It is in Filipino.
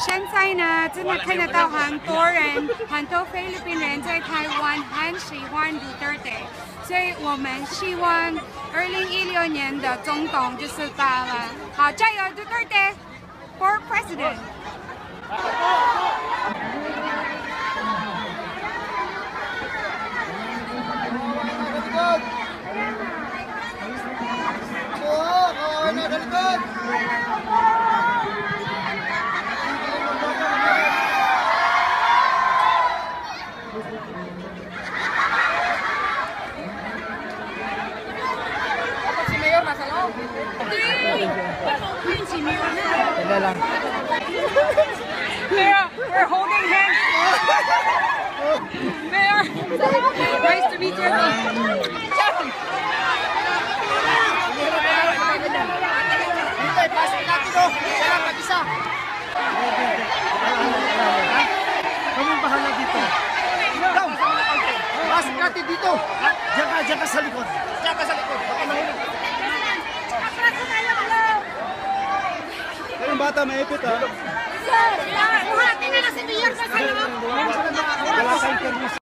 现在呢真的看得到很多人，很多菲律宾人在台湾很喜欢 Duterte，所以我们希望二零一六年的总统就是他了。好，加油 Duterte for president！Teka lang. Mayor, we're holding hands. Mayor, nice to meet you. Hintay, pasok natin o! Kaya mag-isa! Kaming bahala dito. Pasok natin dito! Diyan ka. Diyan ka sa likod. bata maipit ha. Sir, buhatin na lang si Mayor sa loob. Wala sa interview